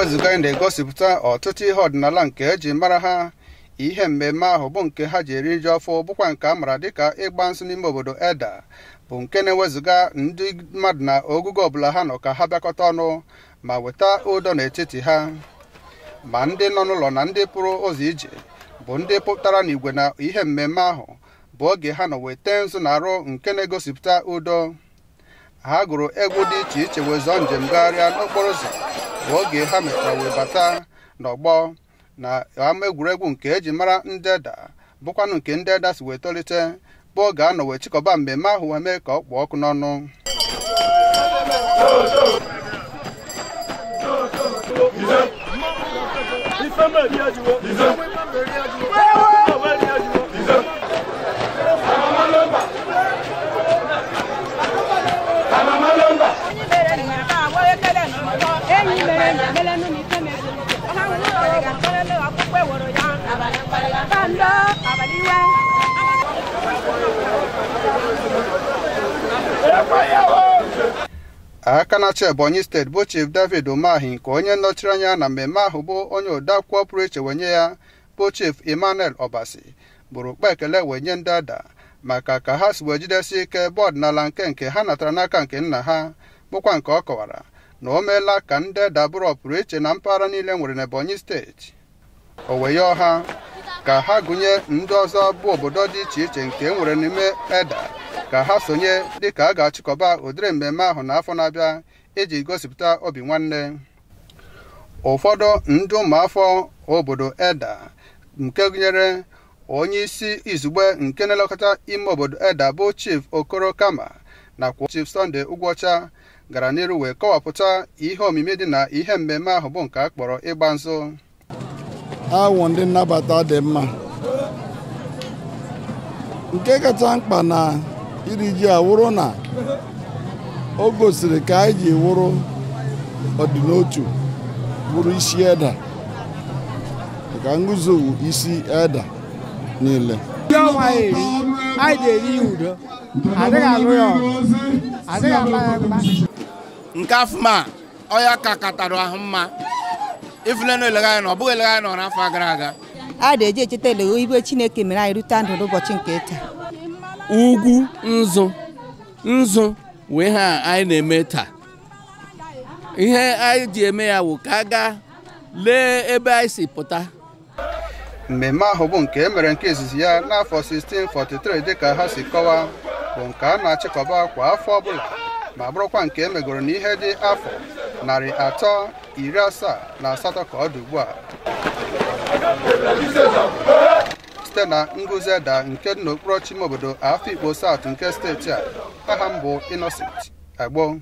ewezụga na-egosipụta ọtụtụ ihe ọdịnala nke eji mara ha. Ihe mmemme ahụ bụ nke ha ji eri ji ọfụ bụkwa nke a maara dịka ịgba nsụ n'ime obodo eda bụ nke na-ewezụga ndị mmadụ na ogugo ọbụla ha nọ ka ha bịakọta ọnụ ma weta ụdọ n'etiti ha. Ma ndị nọ n'ụlọ na ndị pụrụ ụzọ ije bụ ndị pụtara n'igwe na ihe mmemme ahụ bụ oge ha nọ weta nzu na arụ nke na-egosipụta udo. Ha gụrụ egwu dị iche iche wezụọ njem gagharịa n'okporo ụzọ. Oge ha mechara wee bata n'ọgbọ na ama egwuregwu nke eji mara ndị eda bụkwanụ nke ndị eda si wee tolite bụ oge a nọ wee chịkọba mmemme ahụ wee mee ka ọ kpọọ ọkụ n'ọnụ. Aka na-achị ebonyi steeti bụ chief david umahi nke onye nọchiri anya na mmemme ahụ bụ onye odeakwụkwọ pụrụ iche wenye ya bụ chief emmanuel obasi bụrụ kpa ekele wenye ndị ada maka ka ha si wee jidesi ike bụ ọdịnala nke nke ha natara n'aka nke nna ha bụkwa nke ọ kọwara. Na o meela ka ndị eda bụrụ ọpụrụ iche na mpaghara niile nwere n'ebonyi steeti. O wee yọọ ha ka ha gụnye ndị ọzọ bụ obodo dị iche iche nke e nwere n'ime eda ka ha sonye dịka a ga-achịkọba ụdịrị mmemme ahụ n'afọ na-abịa iji gosipụta obi nwanne. Ụfọdụ ndị ụmụafọ obodo eda nke gụnyere onye isi izugbe nke na-elekọta ime obodo eda bụ chief okoro kama nakwa chief sunday ugwọcha gara n'iru wee kọwapụta ihe omimi dị na ihe mmemme ahụ bụ nke a kpọrọ ịgba nzụ awụ ndị nnabata dị mma. Nke kacha mkpa na iri ji awụrụ na o gosiri ka anyị ji wụrụ ọdịnotu bụrụ isi eda ka nguzo isi eda niile. Anyị ga-eri ya udo. Adịghị alụ ya ọgụ. Adịghị ala ya mgba nke afụma ọya ka katara ahụ mma. Ifulena elega anyị na ọ bụghị elega anyị nọ n'afọ gara aga. A na-eji echeta elego ibe chineke mere anyị rute ndụ n'ụbọchị nke taa. Ugwu nzu nzu wee ha anyị na-eme taa. Ihe anyị ji eme ya wụ ka a gaa lee ebe anyị si pụta. Mmemme ahụ bụ nke e mere nke izizi ya n'afọ 1643 dịka ha si kọwa bụ nke a na-achịkọba kwa afọ ọbụla. Ma bụrụkwa nke e megoro n'ihe dị afọ narị atọ iri asaa na asatọ ka ọ dị ugbu a. Site na nguzi eda nke dị n'okpuru ọchịme obodo Afikpo South nke steeti a aha m bụ Innocent Agbo